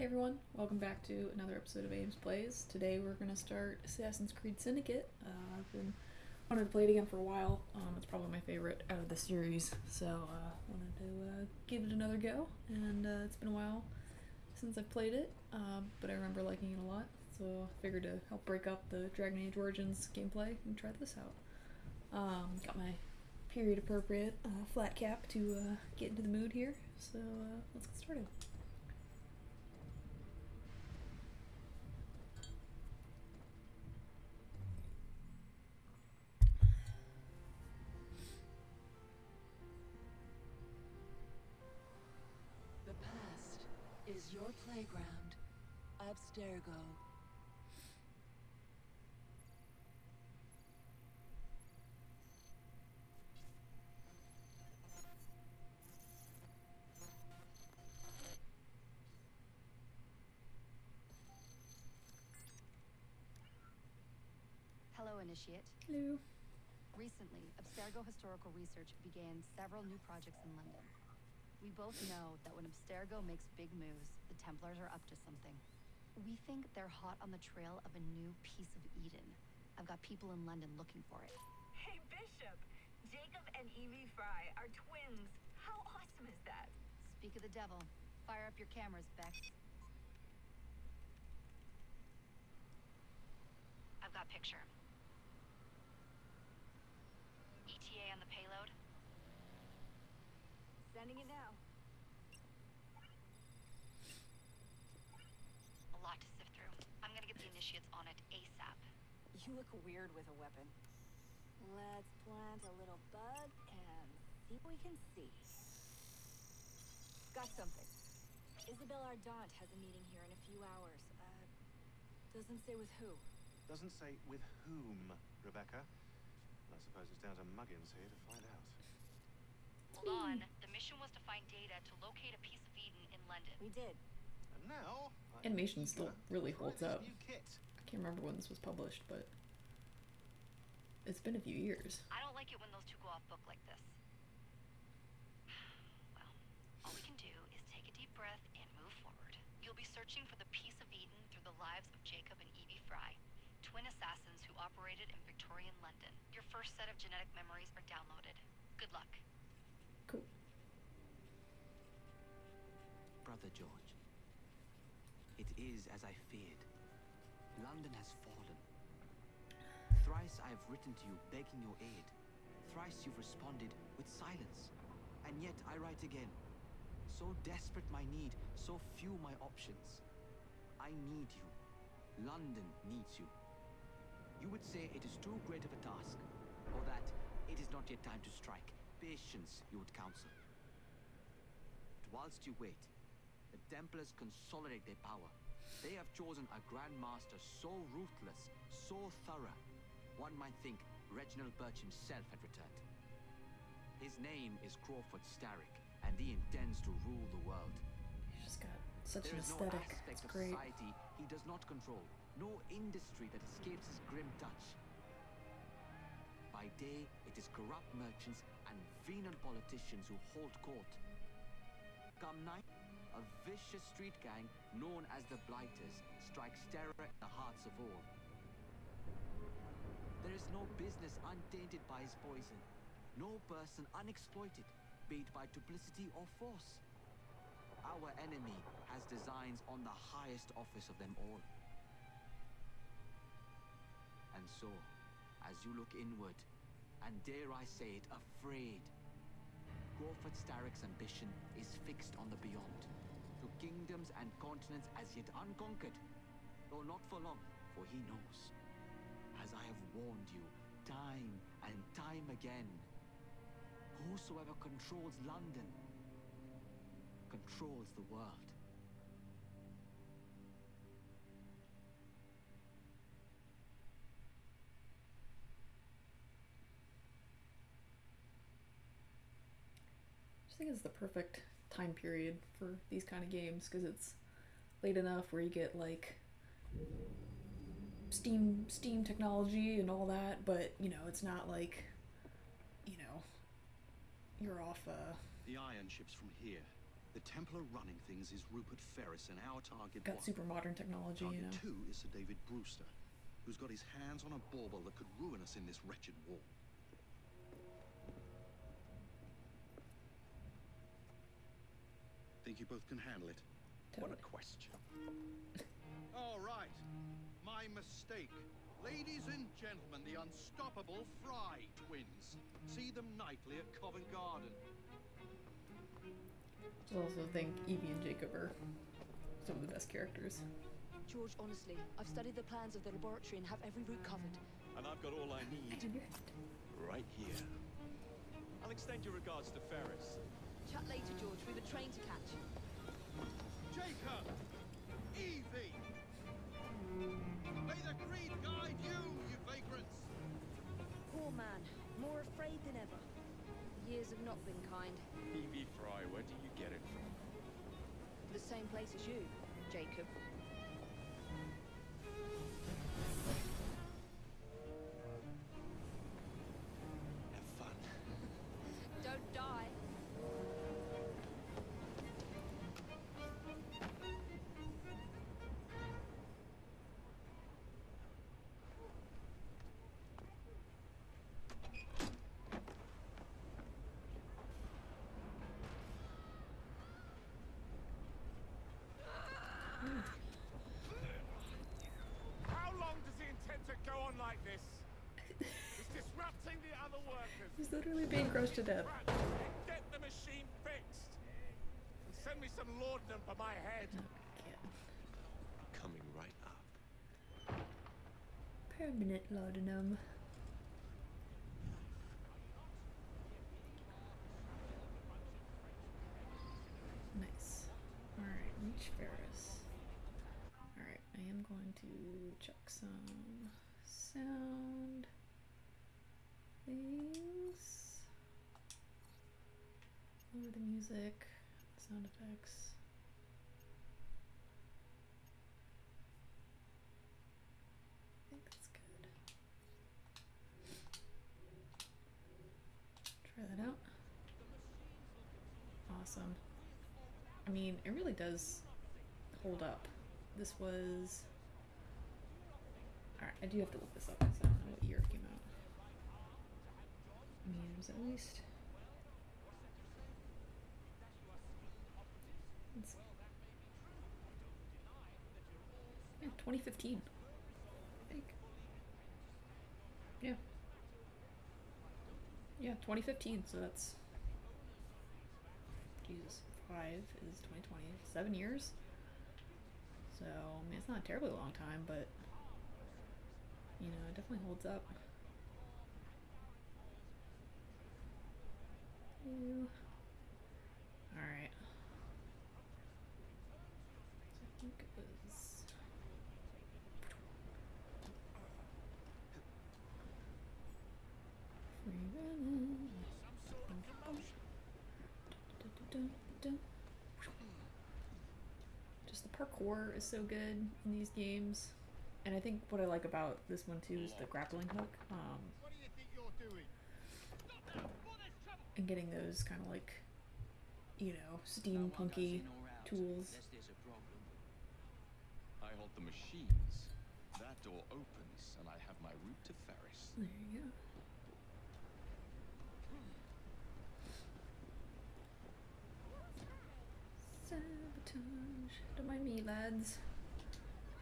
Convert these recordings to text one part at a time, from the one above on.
Hey everyone, welcome back to another episode of Ames Plays. Today we're going to start Assassin's Creed Syndicate. Uh, I've been wanted to play it again for a while. Um, it's probably my favorite out of the series, so uh, wanted to uh, give it another go. And uh, it's been a while since I've played it, um, but I remember liking it a lot. So I figured to help break up the Dragon Age Origins gameplay and try this out. Um, got my period appropriate uh, flat cap to uh, get into the mood here. So uh, let's get started. Playground. Abstergo. Hello, Initiate. Hello. Recently, Abstergo Historical Research began several new projects in London. We both know that when Abstergo makes big moves, the Templars are up to something. We think they're hot on the trail of a new piece of Eden. I've got people in London looking for it. Hey, Bishop! Jacob and Evie Fry are twins. How awesome is that? Speak of the devil. Fire up your cameras, Bex. I've got picture. ETA on the payload? Sending it now. A lot to sift through. I'm gonna get the initiates on it ASAP. You look weird with a weapon. Let's plant a little bug and see what we can see. Got something. Isabel Ardant has a meeting here in a few hours. Uh, doesn't say with who. Doesn't say with whom, Rebecca. I suppose it's down to Muggins here to find out. Hold on. The mission was to find data to locate a piece of Eden in London. We did. And now... I Animation still really holds up. Kit. I can't remember when this was published, but it's been a few years. I don't like it when those two go off book like this. Well, all we can do is take a deep breath and move forward. You'll be searching for the piece of Eden through the lives of Jacob and Evie Fry, twin assassins who operated in Victorian London. Your first set of genetic memories are downloaded. Good luck. Brother George, it is as I feared. London has fallen. Thrice I have written to you begging your aid. Thrice you've responded with silence. And yet I write again. So desperate my need, so few my options. I need you. London needs you. You would say it is too great of a task, or that it is not yet time to strike. Patience, you would counsel. But whilst you wait, the Templars consolidate their power. They have chosen a Grand Master so ruthless, so thorough, one might think Reginald Birch himself had returned. His name is Crawford Starrick, and he intends to rule the world. He's just got such There an is no aspect It's of great. society he does not control, no industry that escapes his grim touch. By day, it is corrupt merchants and venal politicians who hold court. Come night, a vicious street gang known as the Blighters strikes terror in the hearts of all. There is no business untainted by his poison, no person unexploited, be it by duplicity or force. Our enemy has designs on the highest office of them all. And so, as you look inward, and dare I say it, afraid, Crawford Starrick's ambition is fixed on the beyond, to kingdoms and continents as yet unconquered, though not for long, for he knows, as I have warned you time and time again, whosoever controls London controls the world. I think it's the perfect time period for these kind of games because it's late enough where you get like steam steam technology and all that but you know it's not like you know you're off uh The iron ships from here. The Templar running things is Rupert Ferris, and our target Got one. super modern technology, you Target know. two is Sir David Brewster, who's got his hands on a bauble that could ruin us in this wretched war. Think you both can handle it? Totally. What a question. All right. My mistake. Ladies and gentlemen, the unstoppable Fry twins. See them nightly at Covent Garden. I also think Evie and Jacob are some of the best characters. George, honestly, I've studied the plans of the laboratory and have every route covered. And I've got all I need right here. I'll extend your regards to Ferris. Chat later, George. We've a train to catch. Jacob! Evie! May the creed guide you, you vagrants! Poor man, more afraid than ever. The years have not been kind. Evie Fry, where do you get it from? The same place as you, Jacob. He's literally being crushed to death. Get the machine fixed. And send me some laudanum for my head. Coming right up. Permanent laudanum. Nice. Alright, reach Ferris. Alright, I am going to check some sound things. The music, sound effects. I think that's good. Try that out. Awesome. I mean, it really does hold up. This was. Alright, I do have to look this up because I don't know what year it came out. Was at least. Let's. Yeah, 2015. I think. Yeah. Yeah, 2015, so that's. Jesus. 5 is 2020. Seven years? So, I mean, it's not a terribly long time, but. You know, it definitely holds up. Ew. Alright. So I think it was. Free running. Just the parkour is so good in these games. And I think what I like about this one too is the grappling hook. Um, What do you think you're doing? And getting those kind of like, you know, steampunky tools. Unless there's a problem. I hold the machines. That door opens, and I have my route to Ferris. There you go. Sabotage. Don't mind me, lads.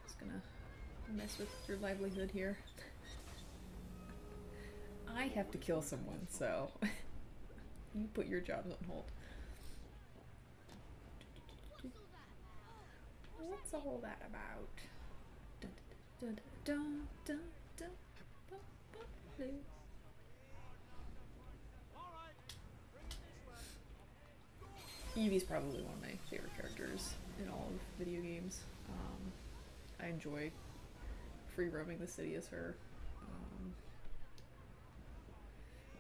Just gonna mess with your livelihood here. I have to kill someone, so you put your jobs on hold. What's all that about? Evie's probably one of my favorite characters in all of video games. Um, I enjoy free roaming the city as her. Um,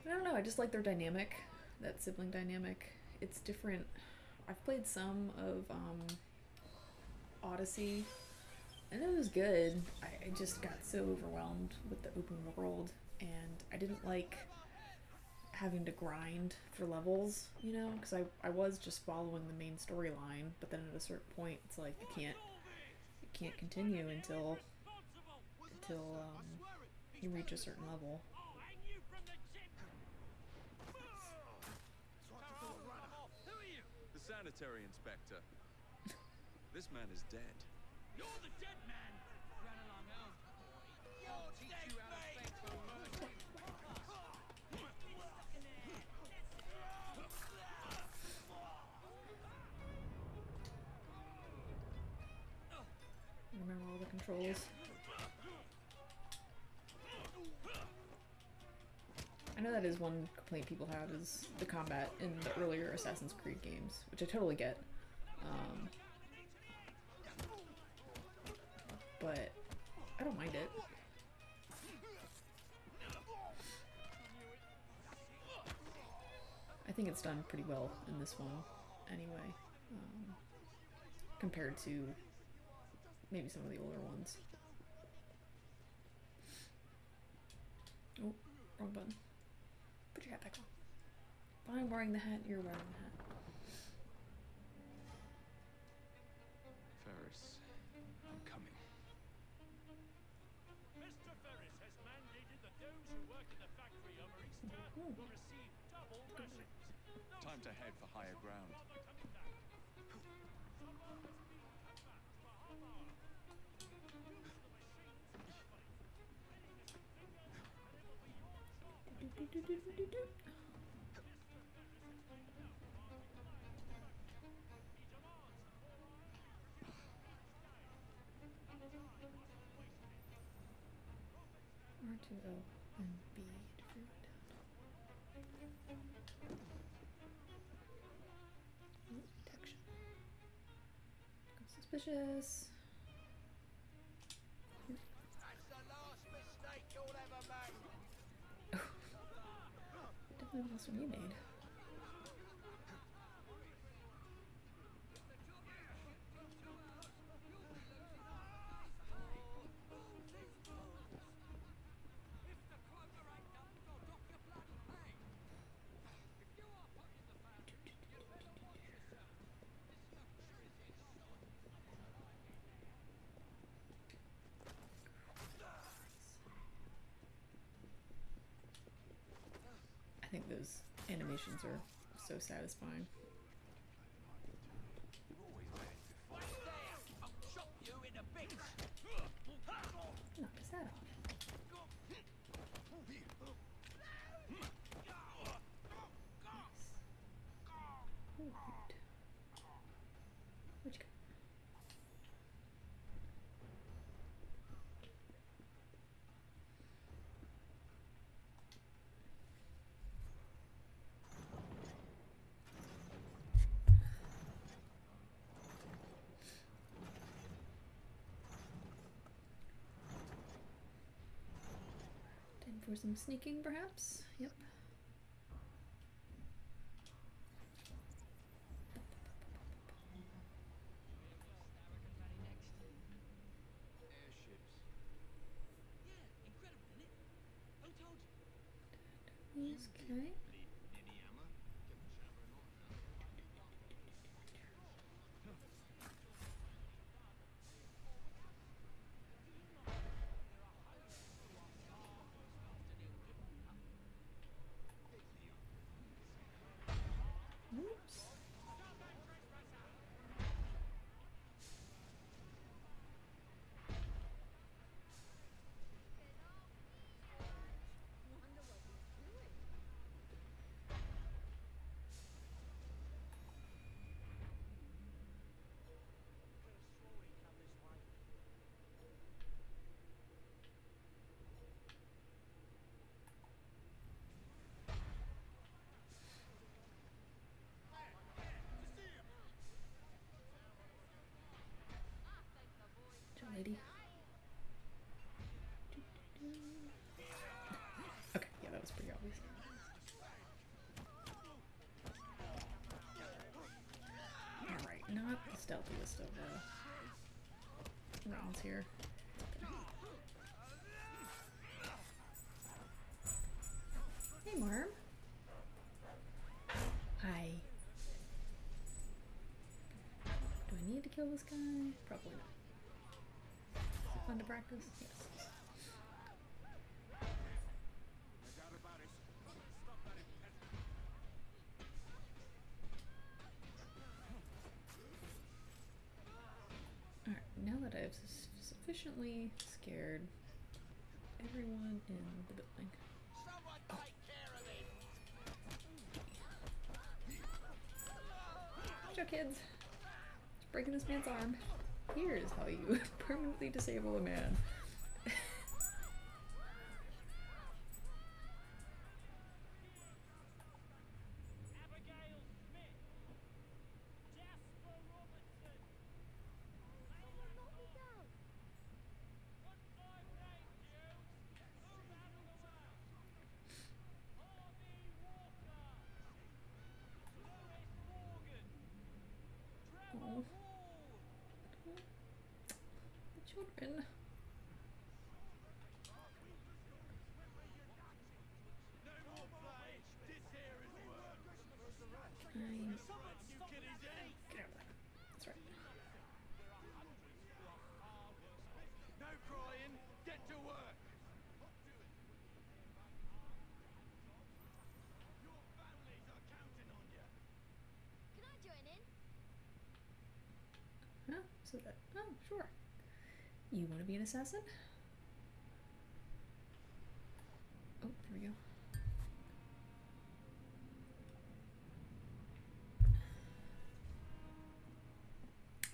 I don't know. I just like their dynamic, that sibling dynamic. It's different. I've played some of um, Odyssey, and it was good. I, I just got so overwhelmed with the open world, and I didn't like having to grind for levels, you know, because I, I was just following the main storyline, but then at a certain point, it's like you can't you can't continue until until um, you reach a certain level. The sanitary inspector. this man is dead. You're the dead man! Run along home, boy. I'll teach you how to beg for mercy. Remember all the controls. I know that is one complaint people have is the combat in the earlier Assassin's Creed games, which I totally get. Um, but I don't mind it. I think it's done pretty well in this one, anyway, um, compared to maybe some of the older ones. Oh, wrong button. Put your hat back on. If I'm wearing the hat, you're wearing the hat. Ferris, I'm coming. Mr. Ferris has mandated that those who work in the factory over Easter will receive double rations. Time to head for higher ground. R2O and B to free down. Ooh, Detection. Suspicious. The last one you made. Those animations are so satisfying. I'll chop you into bits. Knock his head off. Nice. Ooh, cute. Where'd you go? Time for some sneaking, perhaps? Yep. here. Hey, Marm. Hi. Do I need to kill this guy? Probably not. Is it fun to practice? Yes. I've sufficiently scared everyone in the building. Oh. Watch out, kids! It's breaking this man's arm. Here's how you permanently disable a man. Abigail Smith. Jasper Robertson. One five nine dudes. Move out of the way. Harvey Walker. Lewis Morgan. Trevor Oh. Ward. The children. No more play. This here is work. I'm You kiddies in? Get out of there. That's right. No crying. Get to work. Your families are counting on you. Can I join in? Huh? So that. Oh, sure. You want to be an assassin? Oh, there we go.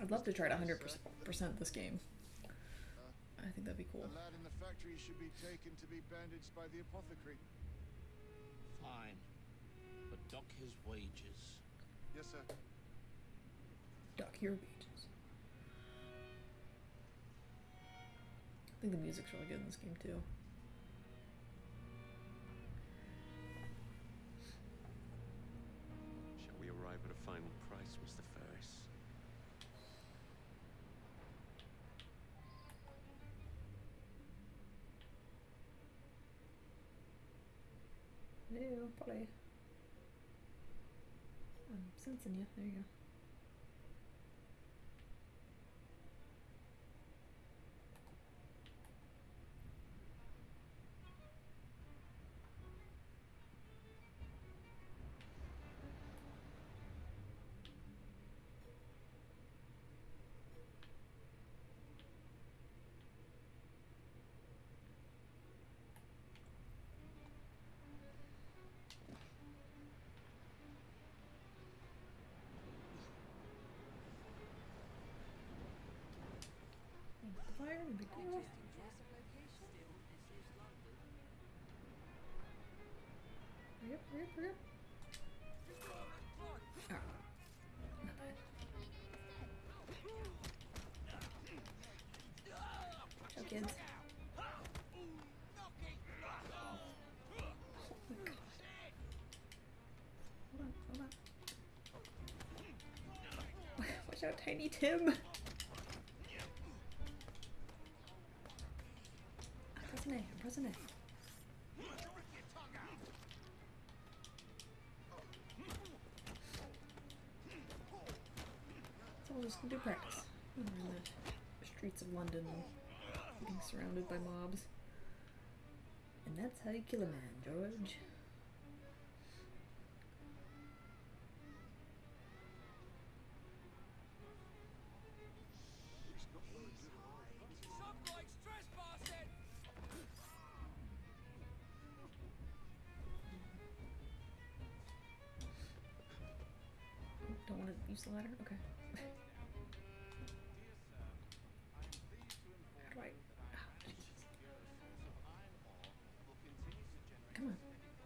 I'd love to try to 100% this game. I think that'd be cool. The lad in the factory should be taken to be bandaged by the apothecary. Fine. But dock his wages. Yes, sir. Duck your wages. Think the music's really good in this game too. Shall we arrive at a final price, Mr. Ferris? No, probably. I'm sensing you. There you go. Ah, bad. Ciao, kids. Oh on. Watch out, Tiny Tim! I'm pressing A, I'm pressing A. So we'll just do practice. When we're in the streets of London, being surrounded by mobs. And that's how you kill a man, George.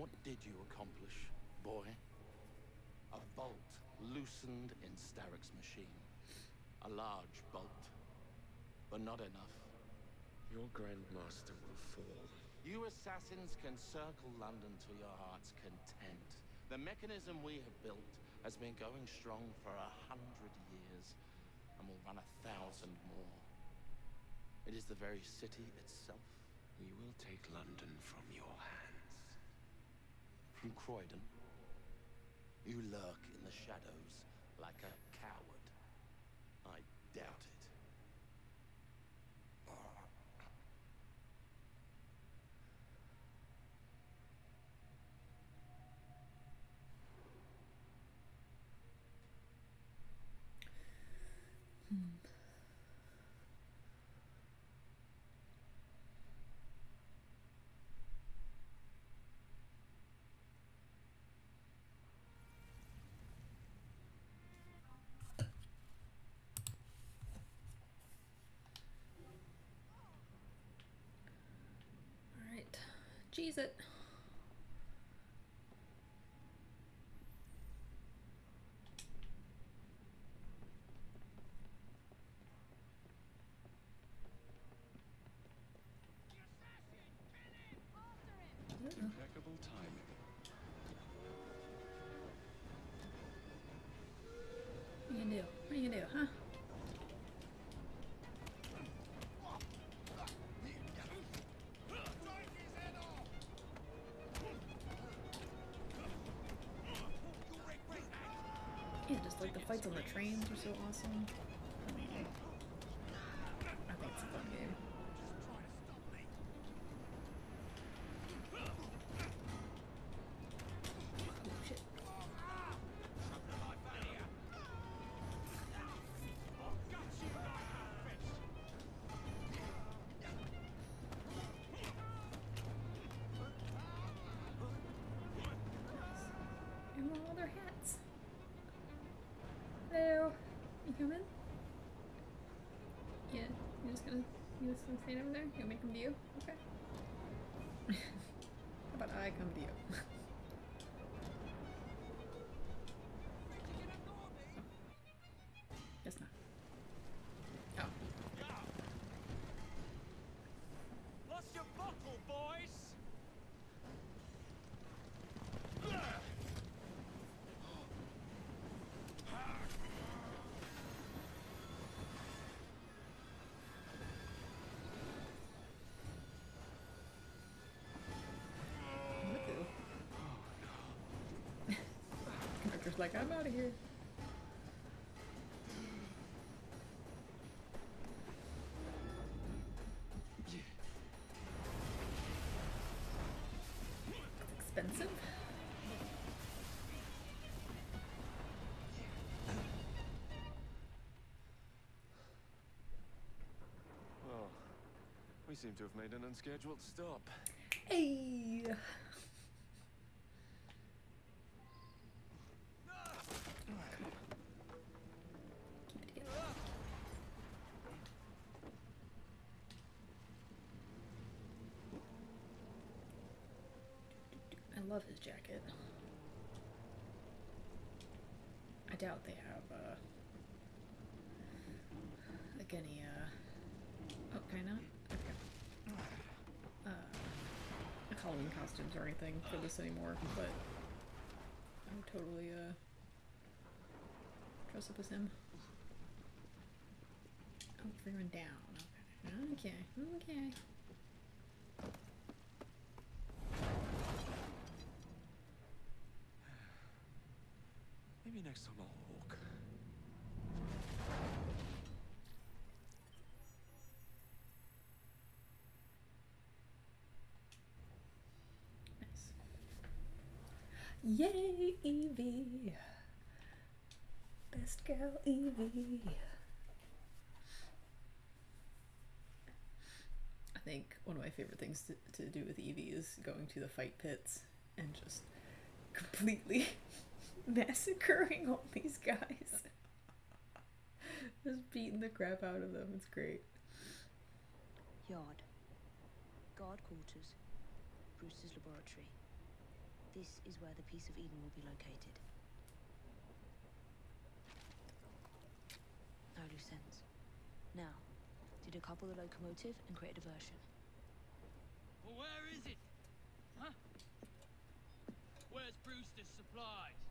What did you accomplish, boy? A bolt loosened in Starrick's machine. A large bolt, but not enough. Your Grandmaster will fall. You assassins can circle London to your heart's content. The mechanism we have built has been going strong for a hundred years, and will run a thousand more. It is the very city itself. We will take London from your hands. From Croydon. You lurk in the shadows like a coward. I doubt it. All right, cheese it. Impeccable timing. What are you gonna do? What are you gonna do, huh? Yeah, just like the fights on the trains are so awesome. Like, I'm out of here. Expensive. Well, we seem to have made an unscheduled stop. Hey. Love his jacket. I doubt they have, uh, like any, uh, oh, kinda? Okay. Uh, Halloween costumes or anything for this anymore, but I'm totally, uh, dress up as him. Oh, everyone down. Okay. Okay. Okay. Time I'll walk. Nice. Yay, Evie! Best girl, Evie. I think one of my favorite things to, to do with Evie is going to the fight pits and just completely massacring all these guys. just beating the crap out of them. It's great. Yard. Guard quarters. Brewster's laboratory. This is where the piece of Eden will be located. No loose ends. Now, to decouple the locomotive and create a diversion. Well, where is it? Huh? Where's Brewster's supplies?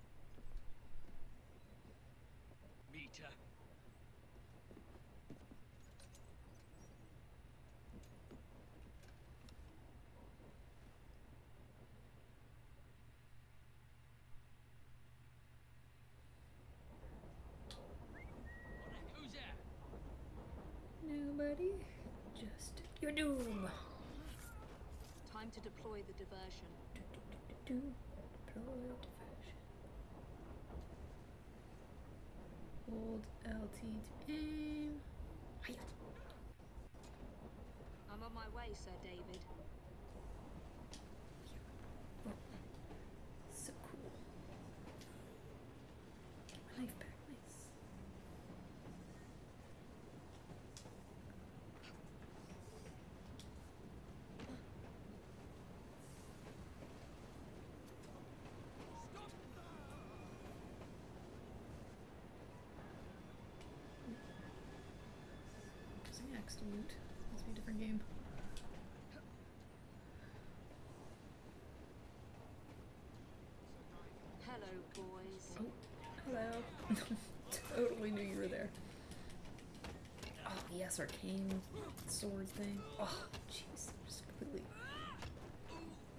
Meter. Nobody. Just your doom. Time to deploy the diversion. Do deploy diversion. Hold LT. I'm on my way, Sir David. So cool. Get my knife back, nice. To loot. Must be a different game. Hello, boys. Oh, hello. totally knew you were there. Oh, yes, arcane sword thing. Oh, jeez. Just completely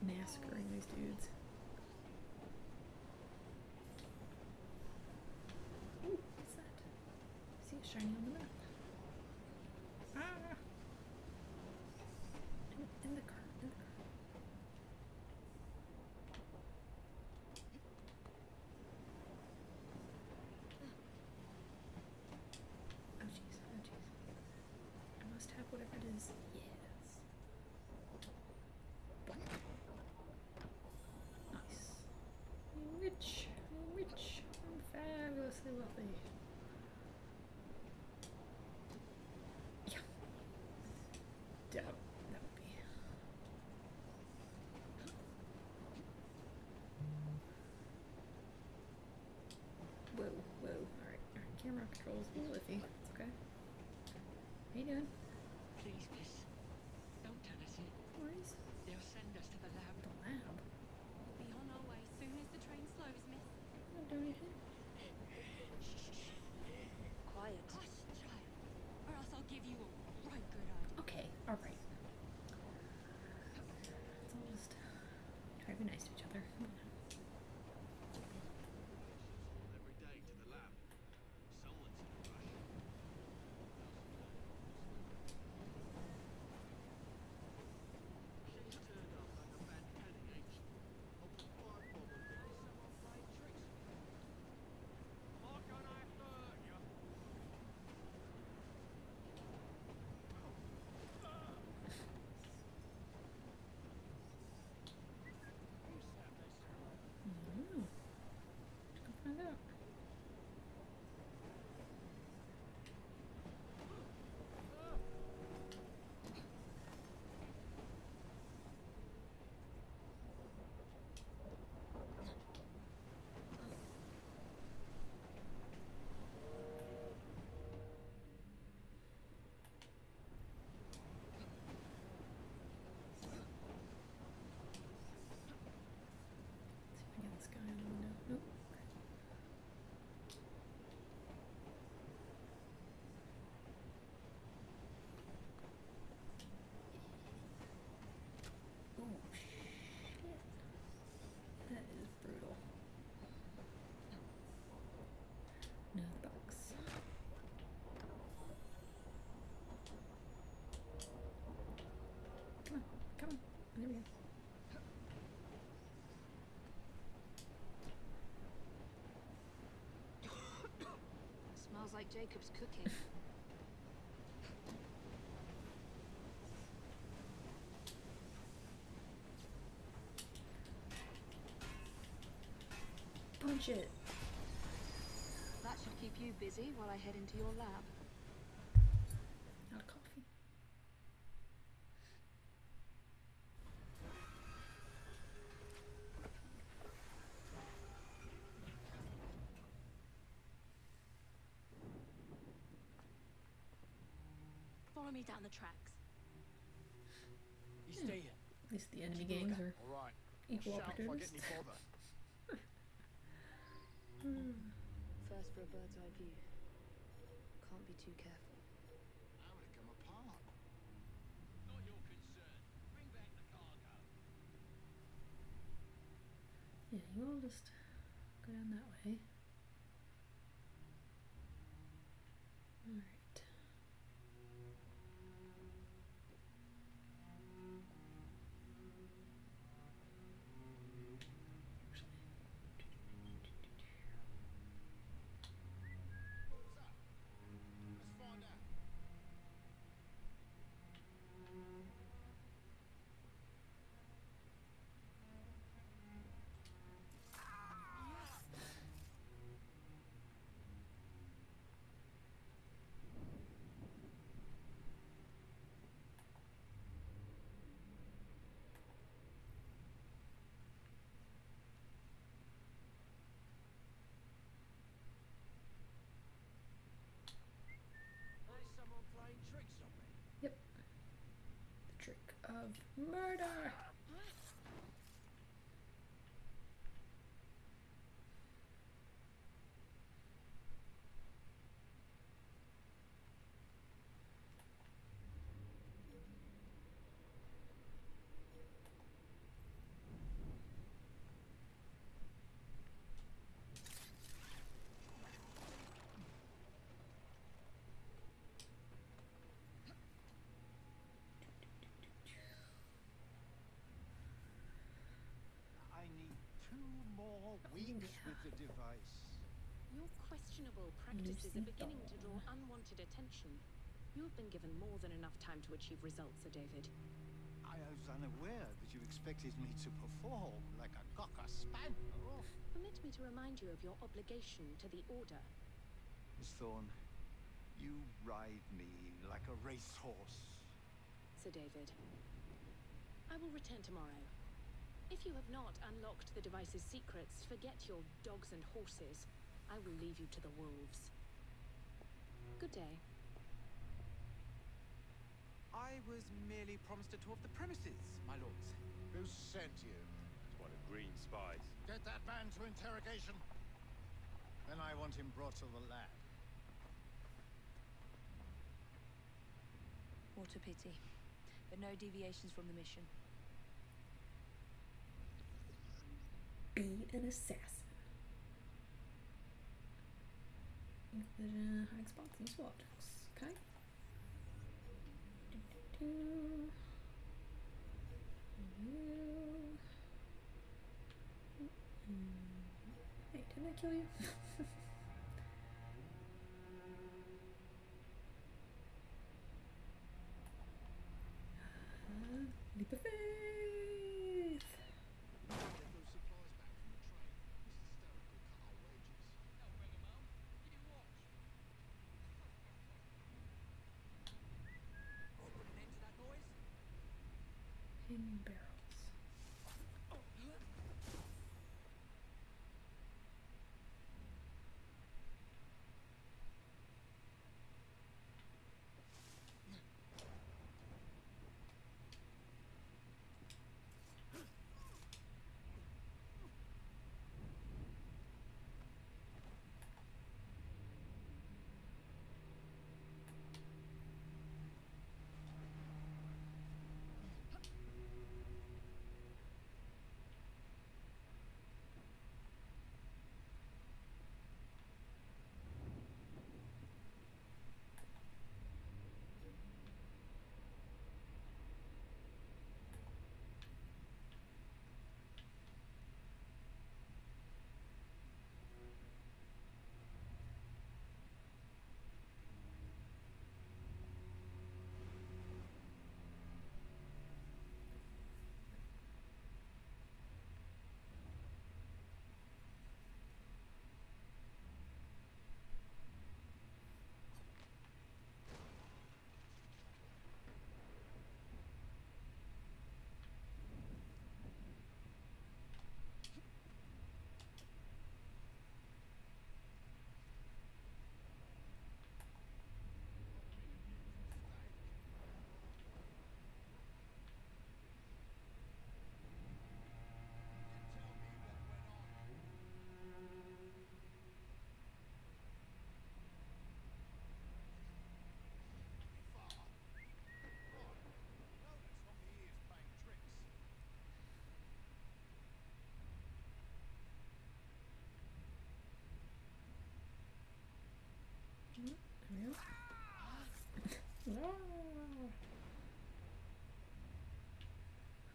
massacring these dudes. Ooh, what's that? I see it shiny on the map. Ah! In, in the car, in the car. Oh jeez, oh jeez. I must have whatever it is. Yes. Nice. I'm rich. I'm rich. I'm fabulously wealthy. Yeah. Whoa, whoa. Alright, alright. Camera controls a with iffy. It's okay. How you doing? There we go. Smells like Jacob's cooking. Punch it. That should keep you busy while I head into your lab. Not a coffee. throw me down the tracks. You Hmm. stay here. At least the enemy Keep a gangs are All right. equal Shout if I get opportunists. any. First for a bird's eye view. Can't be too careful. How will it come apart? Not your concern. Bring back the cargo. Yeah, you all just go down that way. Alright. What's up? Let's find out. There's someone playing tricks on me. Yep. The trick of murder. I need two more weeks with the device. Your questionable practices are beginning to draw unwanted attention. You have been given more than enough time to achieve results, Sir David. I was unaware that you expected me to perform like a cocker spaniel. Permit me to remind you of your obligation to the Order. Miss Thorne, you ride me like a racehorse. Sir David. I will return tomorrow. If you have not unlocked the device's secrets, forget your dogs and horses. I will leave you to the wolves. Good day. I was merely promised a tour of the premises, my lords. Who sent you? It's one of Green's spies. Get that man to interrogation. Then I want him brought to the lab. What a pity. But no deviations from the mission. Be an assassin. Inclusion, hiding spots, and checks. Okay. Do-do-do. You. Mm. Hey, didn't I kill you? Leap of faith.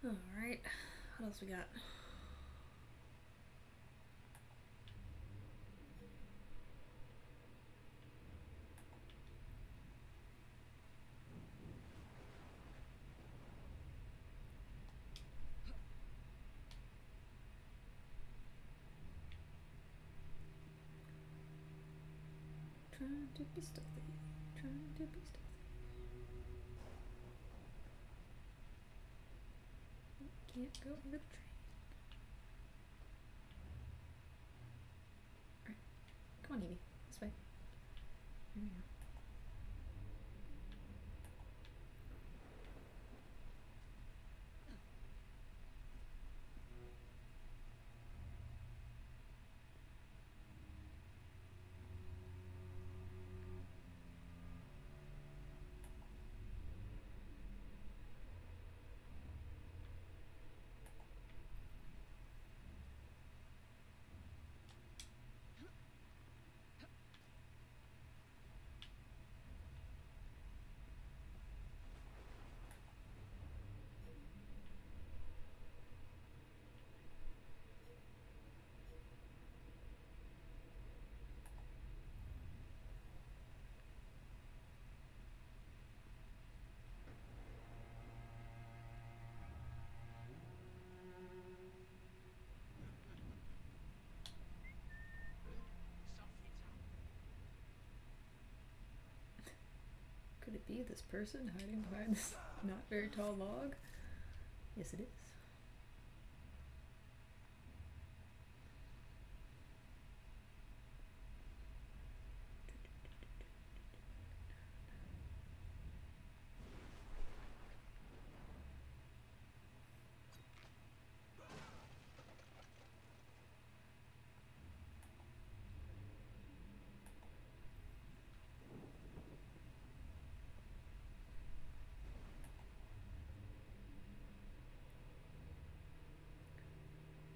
Alright, what else we got? Trying to be stealthy. Trying to be stealthy. Can't go over the train. Come on, Evie. Be this person hiding behind this not very tall log? Yes, it is.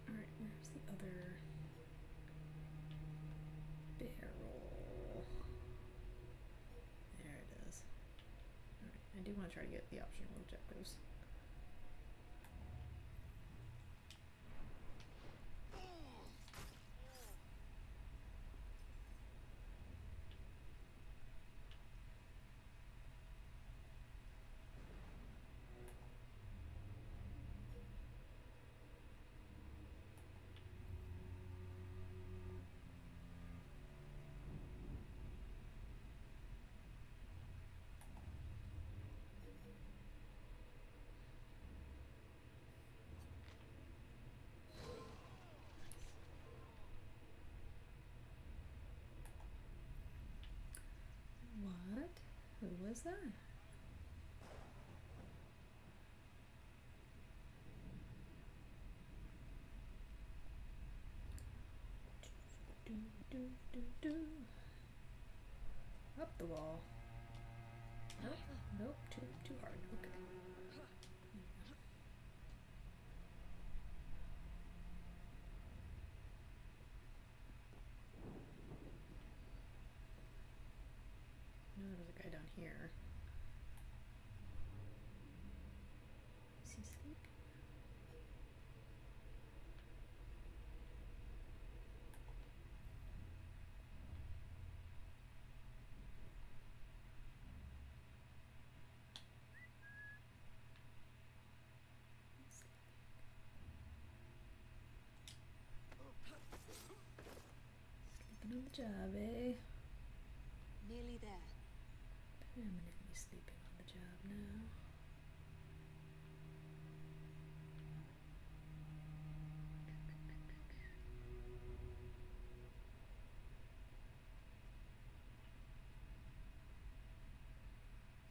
Alright, where's the other barrel? There it is. Alright, I do want try to get the optional objectives. What? Who was that? Do, do, do, do. Up the wall. Nope, nope, too too hard. Okay. No, there's a guy down here. Is he sleeping? The job, eh? Nearly there. Permanently sleeping on the job now.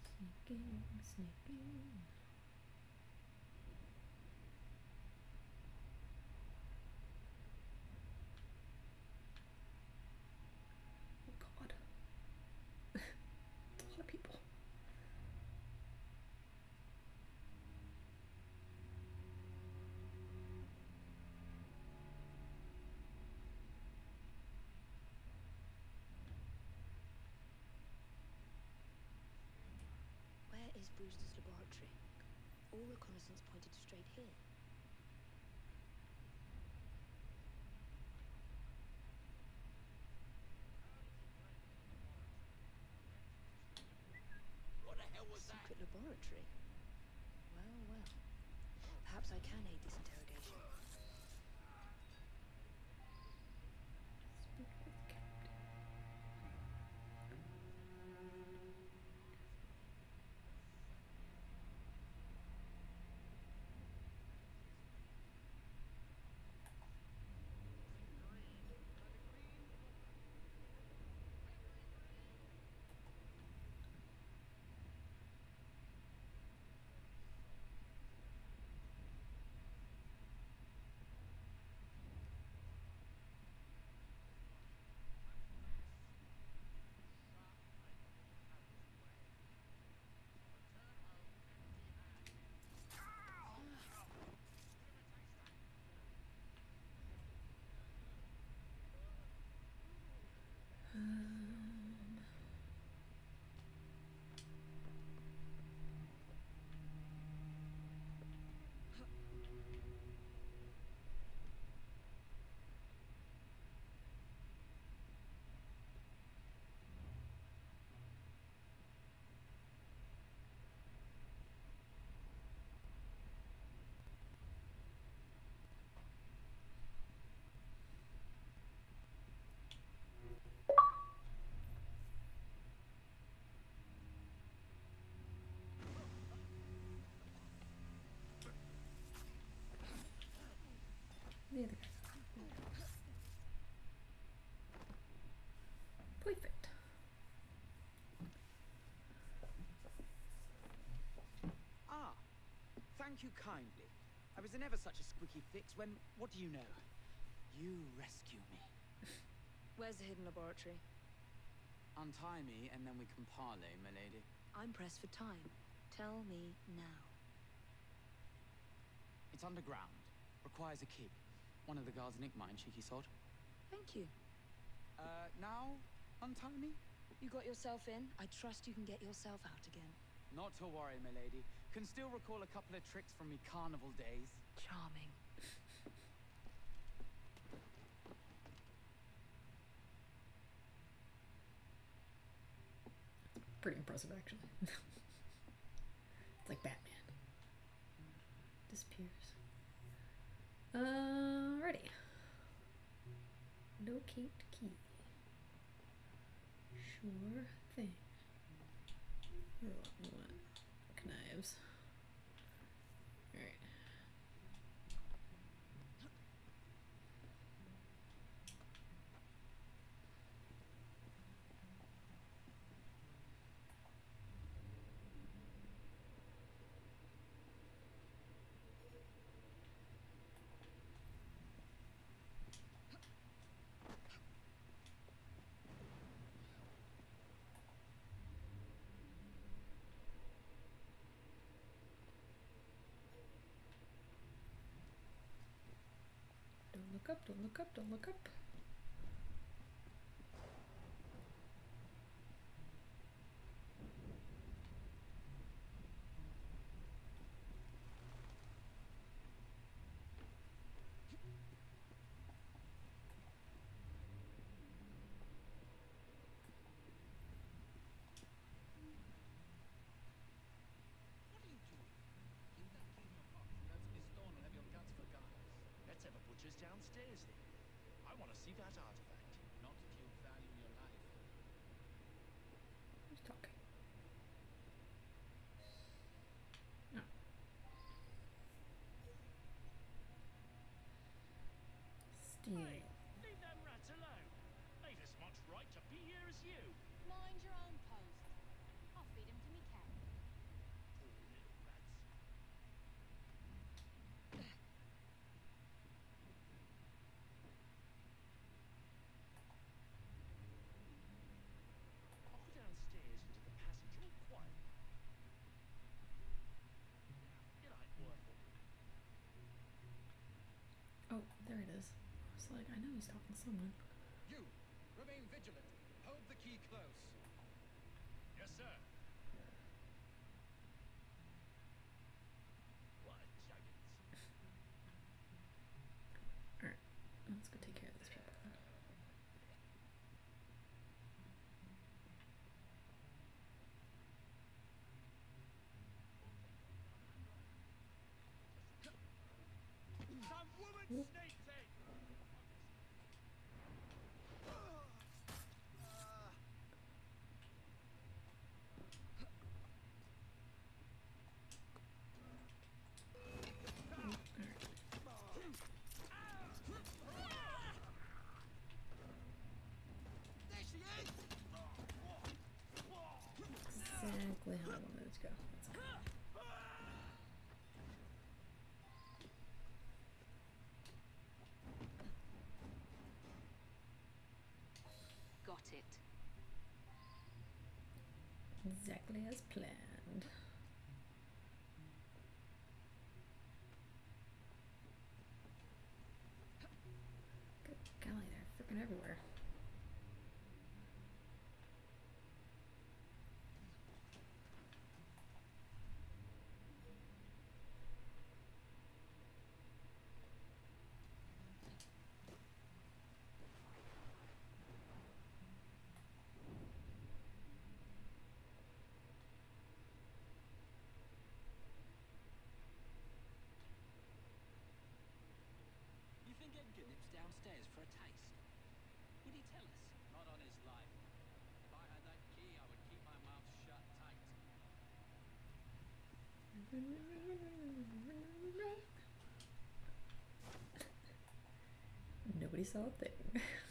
Sneaking, sneaking. Oh god. a lot of people. Is Brewster's laboratory. All reconnaissance pointed straight here. What the hell was that? Secret laboratory. Well, well. Perhaps I can aid this interrogation. Thank you kindly. I was in ever such a squeaky fix when, what do you know? You rescue me. Where's the hidden laboratory? Untie me and then we can parley, my lady. I'm pressed for time. Tell me now. It's underground. Requires a key. One of the guards nicked mine, cheeky sod. Thank you. Uh, now, untie me? You got yourself in. I trust you can get yourself out again. Not to worry, my lady. Can still recall a couple of tricks from me carnival days. Charming. Pretty impressive, actually. it's like Batman. Disappears. Uh, Alrighty. Locate key. Sure thing. Oh, we want knives. Alright. Don't look up, don't look up, don't look up. What are you doing? Keep that key in your pocket. That's a stone will have your guts for guys. Let's have a butcher's downstairs. I want to see that artifact. Not that you value your life. Who's talking? No. Steve. Leave them rats alone. They've as much right to be here as you. Mind your own post. I'll feed him to me cat. Poor little rats. I'll go downstairs into the passage all quietly. It ain't worth it. Oh, there it like, I know he's talking to someone. You, remain vigilant. Hold the key close. Yes, sir. it. Exactly as planned. Nobody saw a thing.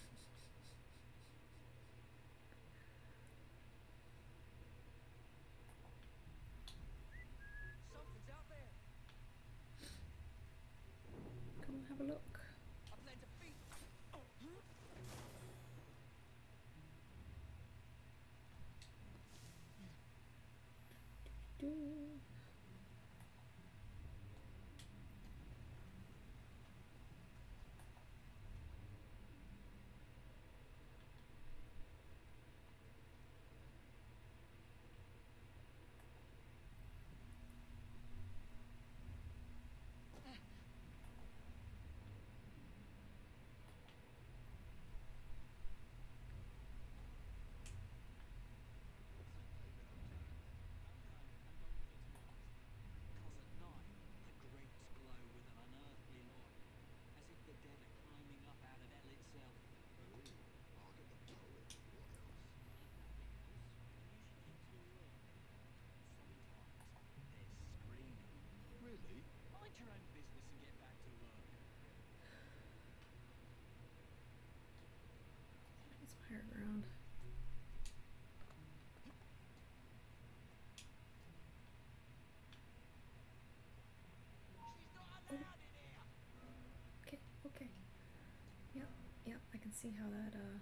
see how that uh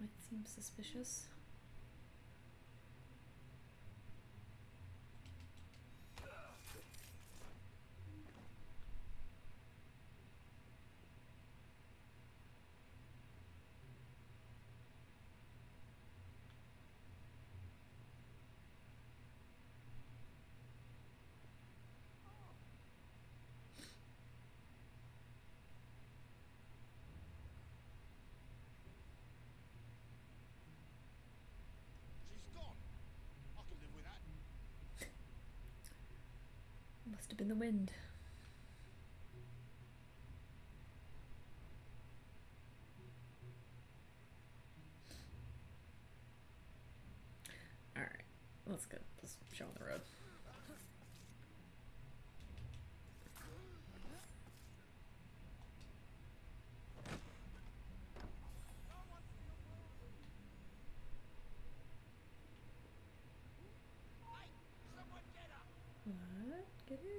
might seem suspicious. must have been the wind. Alright, let's go. Let's show on the road. What? Get it.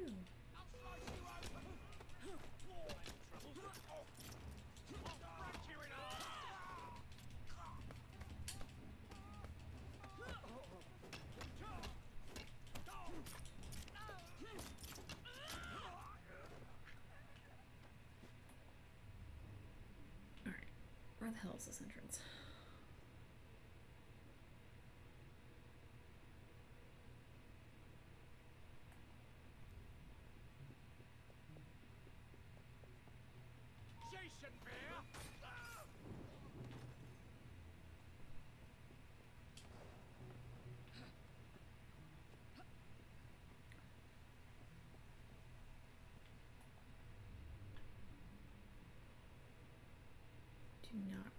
hell's this entrance?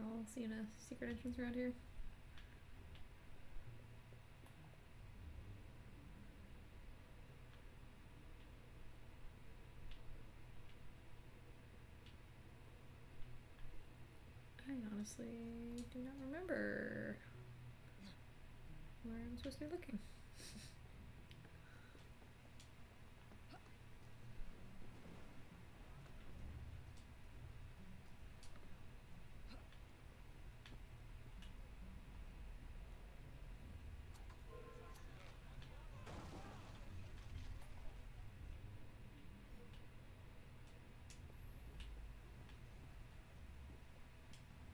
Y'all seen a secret entrance around here? I honestly do not remember where I'm supposed to be looking.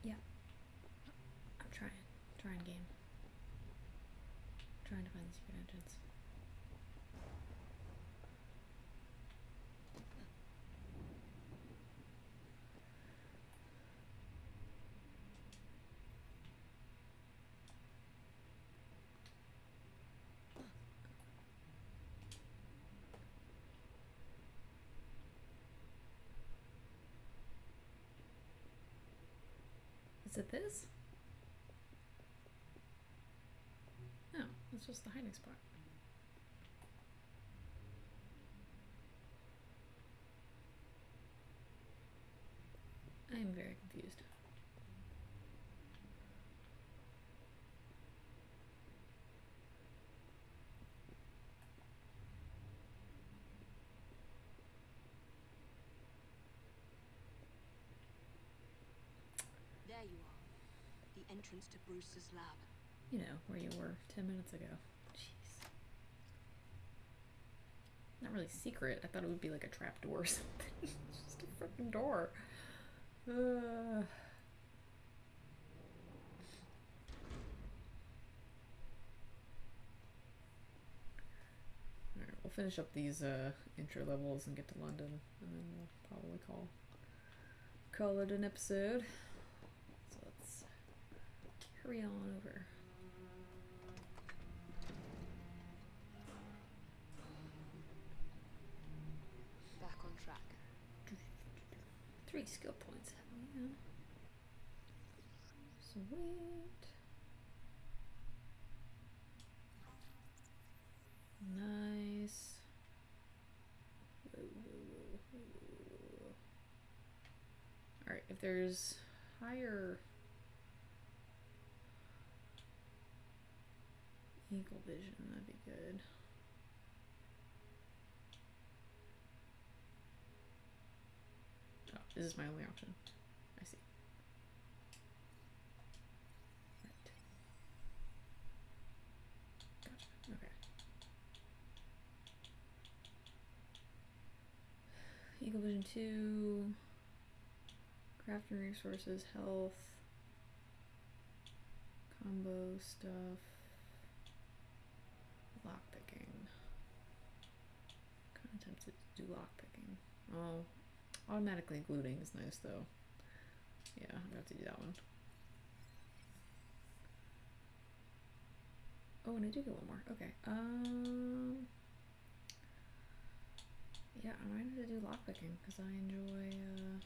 Yeah. I'm trying. Trying game. Trying to find the secret entrance. Is it this? It's just the hiding spot. I am very confused. There you are. The entrance to Bruce's lab. You know, where you were 10 minutes ago. Jeez. Not really secret. I thought it would be like a trap door or something. it's just a freaking door. Uh. We'll finish up these uh, intro levels and get to London, and then we'll probably call call it an episode. So let's hurry on over. Back on track. Three skill points. Hell yeah. Sweet. Nice. Alright, if there's higher eagle vision, that'd be good. Oh, this is my only option. I see. Right. Gotcha. Okay. Eagle Vision 2. Crafting resources, health. Combo stuff. Lockpicking. Kind of tempted to do lockpicking. Oh, Automatically gluing is nice though. Yeah, I'm gonna have to do that one. Oh, and I do get one more. Okay. Um. Yeah, I might have to do lockpicking because I enjoy uh,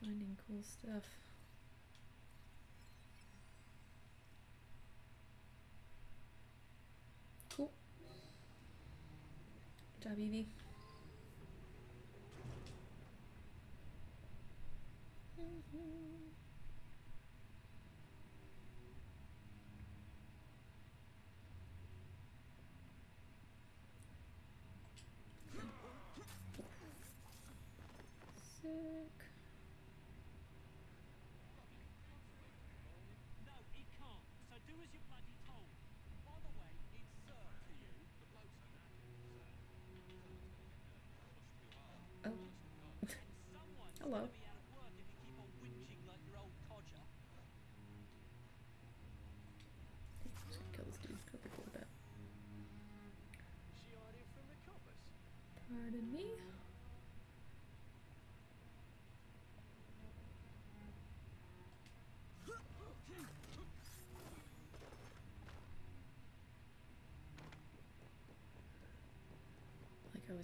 finding cool stuff. Cool. Job, Evie. Sick. No, he can't. So do as you're bloody told. By the way, it's sir to you. The bloke's a Oh. Hello. be out of work if you keep on whinging like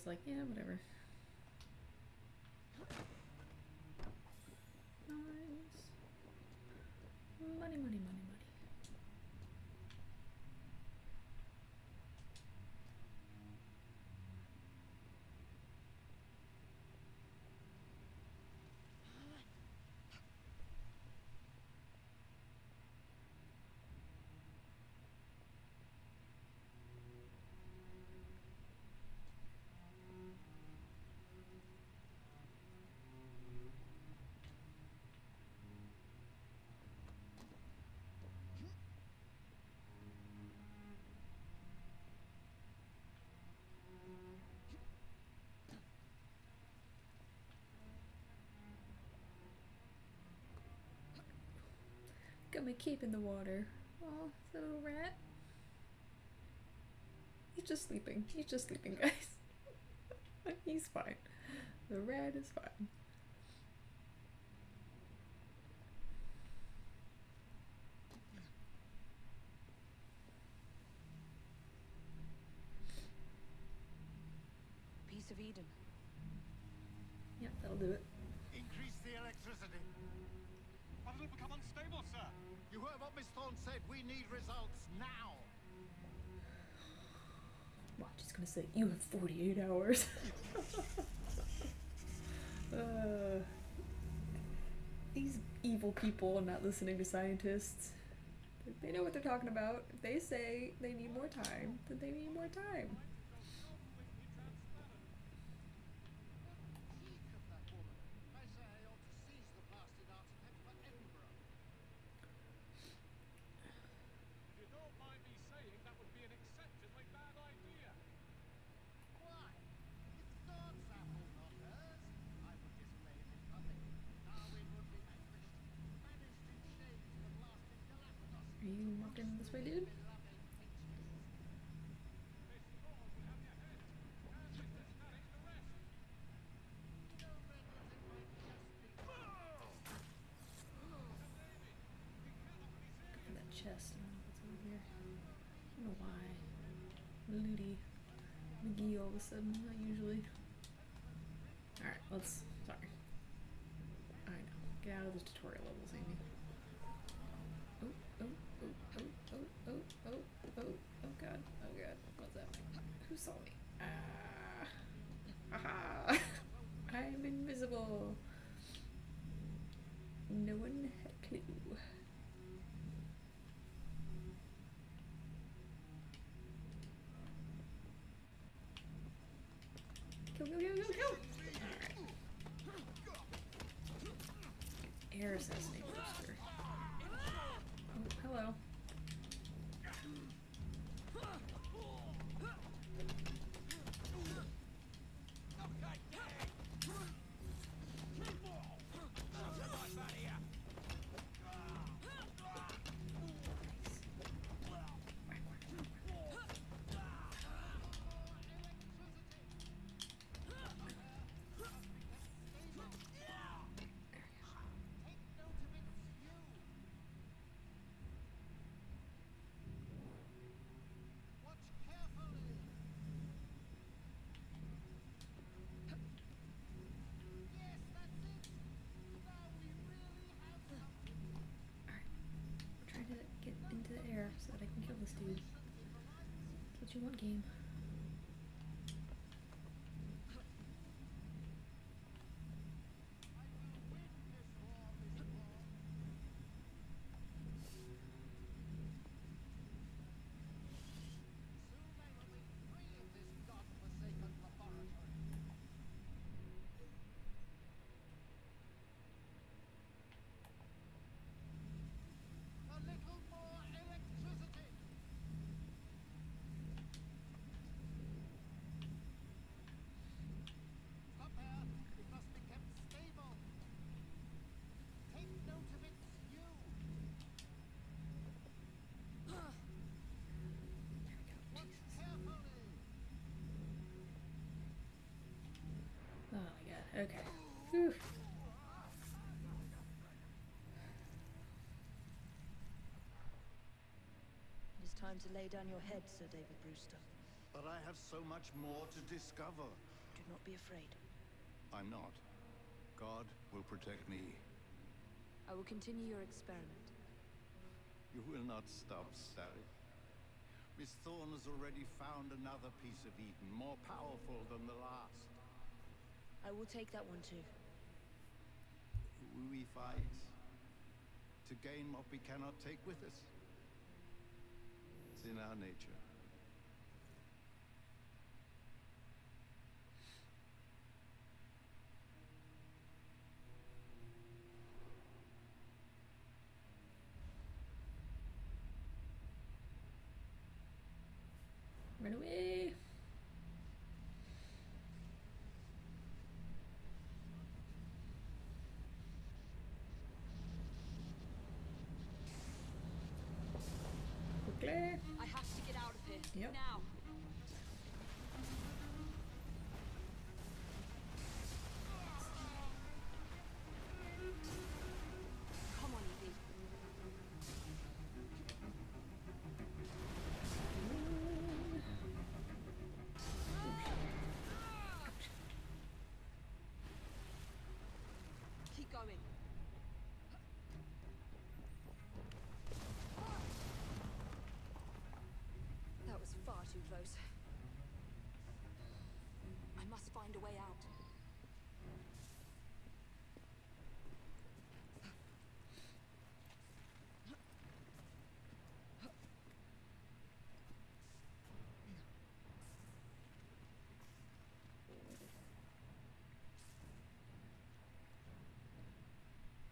was like, yeah, whatever. Got my cape in the water. Oh, little rat? He's just sleeping. He's just sleeping, guys. He's fine. The rat is fine. Piece of Eden. Yep, that'll do it. Increase the electricity. But it'll become unstable, sir. Said. We need results now. Watch, he's gonna say, You have 48 hours. uh, these evil people are not listening to scientists. They know what they're talking about. If they say they need more time, then they need more time. I say I ought to seize the blasted artifact for Edinburgh. If you don't mind me saying, that would be an exceptionally bad idea. Why? It's Thorne's apple, not hers. I would display it in public. Darwin would be vanquished. Banished in shame to the blasted Galapagos. Are you walking this way, dude? Chest. I don't know why. Looty. McGee all of a sudden, not usually. Alright, let's. Sorry. I know. Get out of those tutorial levels, Amy. Aha. I'm invisible. No one had a clue. Go, go, go, go, go! Alright. Air. you want game? Okay. Whew. It is time to lay down your head, Sir David Brewster. But I have so much more to discover. Do not be afraid. I'm not. God will protect me. I will continue your experiment. You will not stop, Sally. Miss Thorne has already found another piece of Eden, more powerful than the last. I will take that one too. We fight to gain what we cannot take with us. It's in our nature. Far too close. I must find a way out.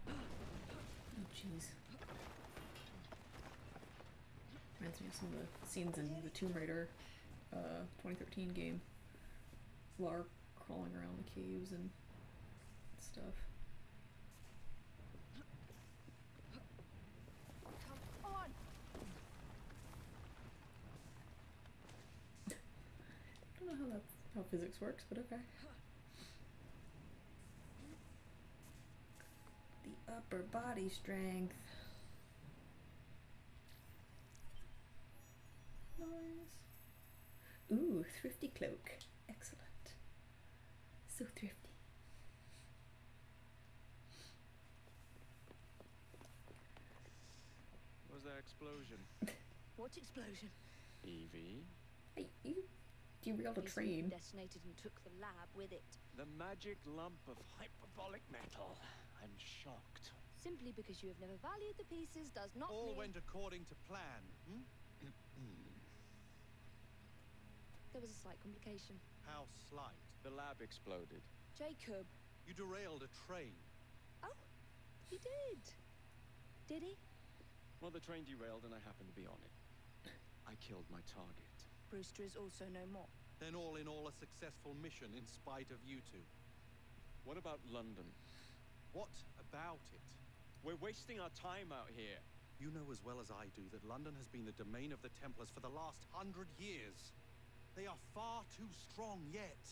Oh jeez. Reminds me of some of the scenes in the Tomb Raider uh, 2013 game. Lar crawling around the caves and stuff. Come on! I don't know how that's how physics works, but okay. The upper body strength. Nice. Ooh, thrifty cloak. Excellent. So thrifty. Was that explosion? What explosion? Evie? Hey, you derailed a train. Detonated and took the lab with it. The magic lump of hyperbolic metal. I'm shocked. Simply because you have never valued the pieces does not All mean... went according to plan. Hmm? There was a slight complication. How slight. The lab exploded. Jacob. You derailed a train. Oh, he did. Did he? Well, the train derailed and I happened to be on it. I killed my target. Brewster is also no more. Then all in all a successful mission in spite of you two. What about London? What about it? We're wasting our time out here. You know as well as I do that London has been the domain of the Templars for the last hundred years. They are far too strong yet.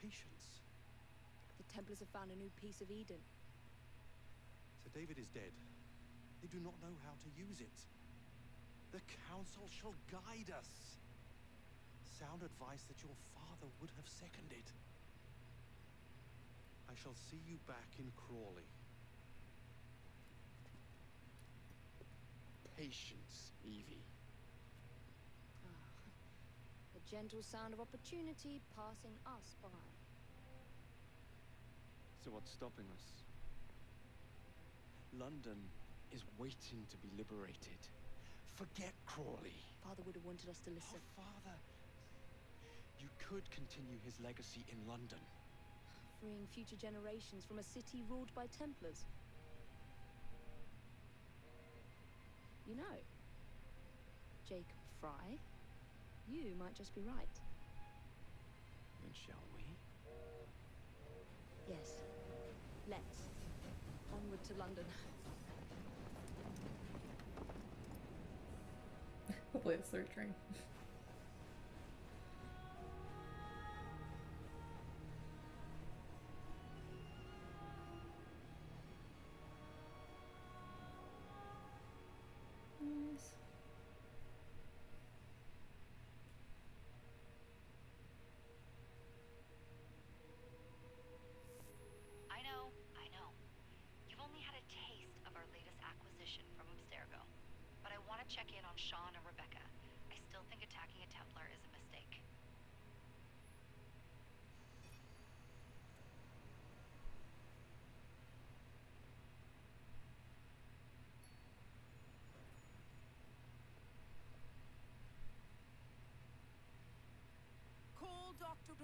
Patience. The Templars have found a new piece of Eden. Sir David is dead. They do not know how to use it. The Council shall guide us. Sound advice that your father would have seconded. I shall see you back in Crawley. Patience, Evie. The gentle sound of opportunity passing us by. So what's stopping us? London is waiting to be liberated. Forget Crawley. Father would have wanted us to oh, listen. Oh, Father. You could continue his legacy in London. Freeing future generations from a city ruled by Templars. You know, Jacob Frye, you might just be right. Then shall we? Yes. Let's. Onward to London. Hopefully it's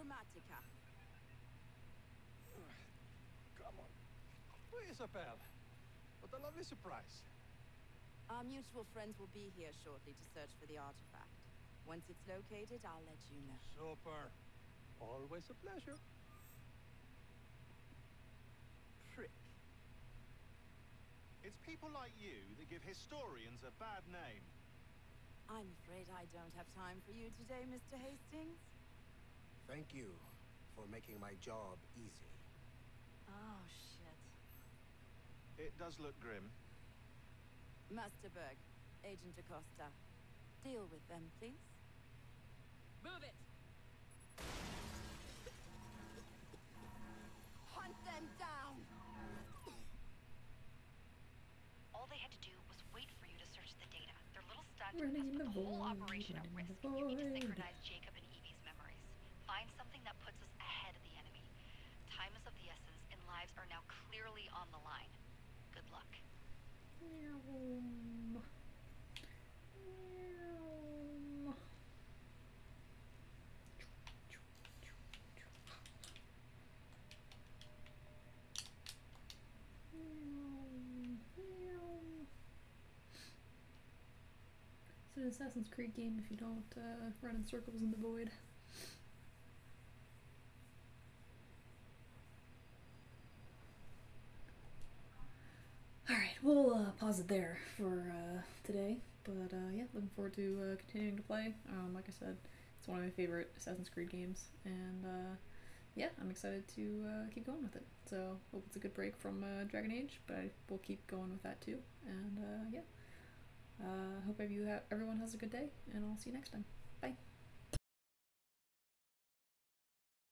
Dr. Grammatica. Come on. Oh, Isabel. What a lovely surprise. Our mutual friends will be here shortly to search for the artifact. Once it's located, I'll let you know. Super. Always a pleasure. Prick. It's people like you that give historians a bad name. I'm afraid I don't have time for you today, Mr. Hastings. Thank you for making my job easy. Oh, shit. It does look grim. Master Berg, Agent da Costa. Deal with them, please. Move it! Hunt them down! All they had to do was wait for you to search the data. Their little stunt Running in has the put the whole operation at risk. You need to synchronize Jacob and Evie's memories. Find something that puts us ahead of the enemy. Time is of the essence, and lives are now clearly on the line. Good luck. Meow. It's an Assassin's Creed game if you don't uh, run in circles in the void. Alright, we'll uh, pause it there for uh, today. But uh, yeah, looking forward to uh, continuing to play. Um, like I said, it's one of my favorite Assassin's Creed games. And uh, yeah, I'm excited to uh, keep going with it. So hope it's a good break from Dragon Age, but I will keep going with that too. And yeah, hope everyone has a good day, and I'll see you next time.